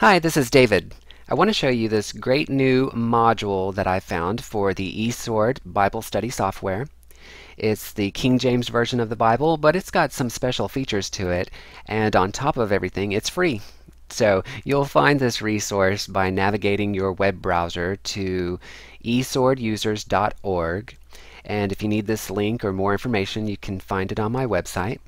Hi, this is David. I want to show you this great new module that I found for the eSword Bible Study software. It's the King James Version of the Bible, but it's got some special features to it, and on top of everything, it's free. So you'll find this resource by navigating your web browser to eswordusers.org. And if you need this link or more information, you can find it on my website.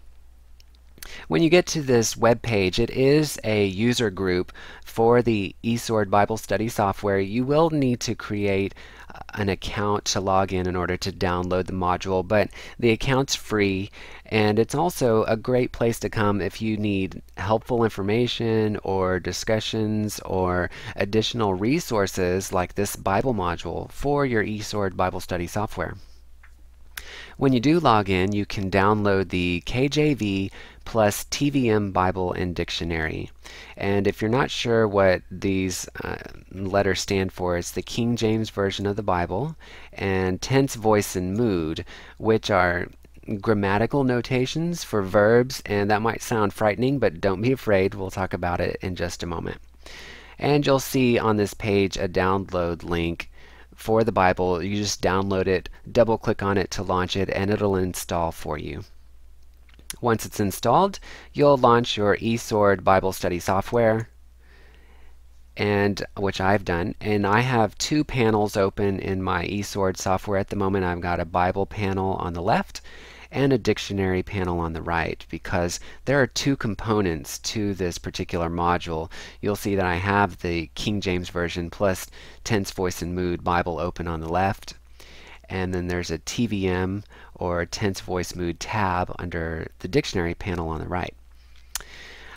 When you get to this web page, it is a user group for the eSword Bible Study software. You will need to create uh, an account to log in in order to download the module, but the account's free and it's also a great place to come if you need helpful information or discussions or additional resources like this Bible module for your eSword Bible Study software. When you do log in, you can download the KJV plus TVM Bible and Dictionary. And if you're not sure what these uh, letters stand for, it's the King James Version of the Bible and tense, voice, and mood, which are grammatical notations for verbs, and that might sound frightening, but don't be afraid. We'll talk about it in just a moment. And you'll see on this page a download link for the Bible. You just download it, double click on it to launch it, and it'll install for you. Once it's installed, you'll launch your eSword Bible Study software, and which I've done. And I have two panels open in my eSword software at the moment. I've got a Bible panel on the left and a dictionary panel on the right because there are two components to this particular module. You'll see that I have the King James Version plus Tense, Voice, and Mood Bible open on the left and then there's a TVM or Tense, Voice, Mood tab under the dictionary panel on the right.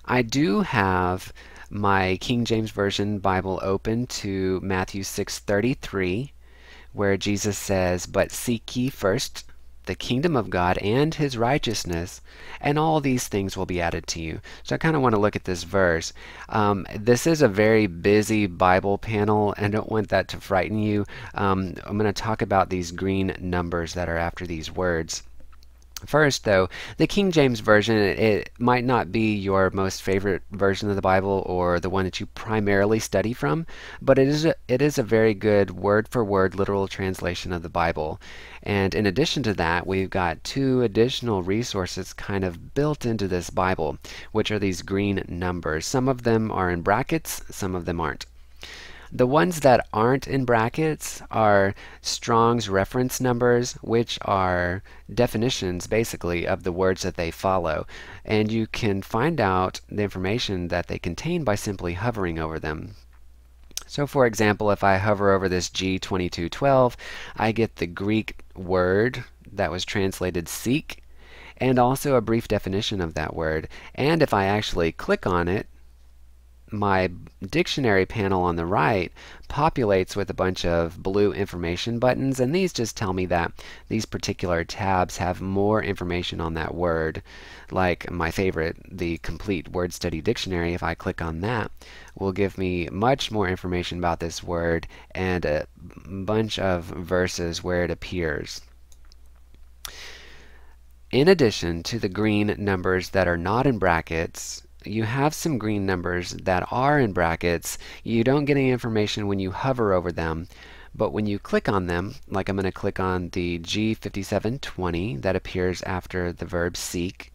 I do have my King James Version Bible open to Matthew 6:33 where Jesus says, "But seek ye first the kingdom of God and his righteousness, and all these things will be added to you. So I kind of want to look at this verse. Um, this is a very busy Bible panel, and I don't want that to frighten you. Um, I'm going to talk about these green numbers that are after these words. First, though, the King James Version, it might not be your most favorite version of the Bible or the one that you primarily study from, but it is a, it is a very good word for word literal translation of the Bible. And in addition to that, we've got two additional resources kind of built into this Bible, which are these green numbers. Some of them are in brackets, some of them aren't. The ones that aren't in brackets are Strong's reference numbers, which are definitions basically of the words that they follow. And you can find out the information that they contain by simply hovering over them. So for example, if I hover over this G2212, I get the Greek word that was translated seek, and also a brief definition of that word. And if I actually click on it, my dictionary panel on the right populates with a bunch of blue information buttons and these just tell me that these particular tabs have more information on that word. Like my favorite the complete word study dictionary if I click on that will give me much more information about this word and a bunch of verses where it appears. In addition to the green numbers that are not in brackets you have some green numbers that are in brackets. You don't get any information when you hover over them, but when you click on them, like I'm going to click on the G5720 that appears after the verb seek,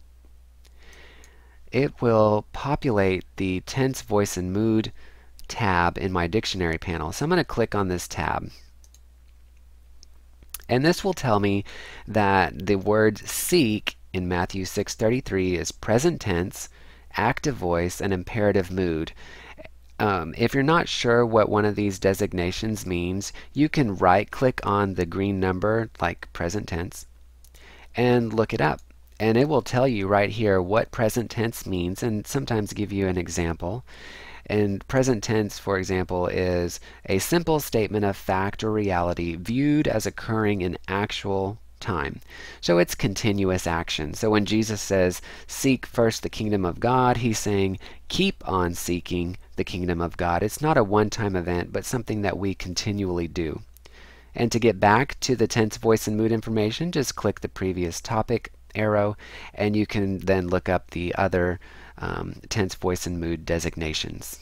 it will populate the tense, voice, and mood tab in my dictionary panel. So I'm going to click on this tab. And this will tell me that the word seek in Matthew 6:33 is present tense active voice, and imperative mood. Um, if you're not sure what one of these designations means, you can right click on the green number, like present tense, and look it up. And it will tell you right here what present tense means and sometimes give you an example. And present tense, for example, is a simple statement of fact or reality viewed as occurring in actual time. So it's continuous action. So when Jesus says, seek first the kingdom of God, he's saying, keep on seeking the kingdom of God. It's not a one time event, but something that we continually do. And to get back to the tense voice and mood information, just click the previous topic arrow, and you can then look up the other um, tense voice and mood designations.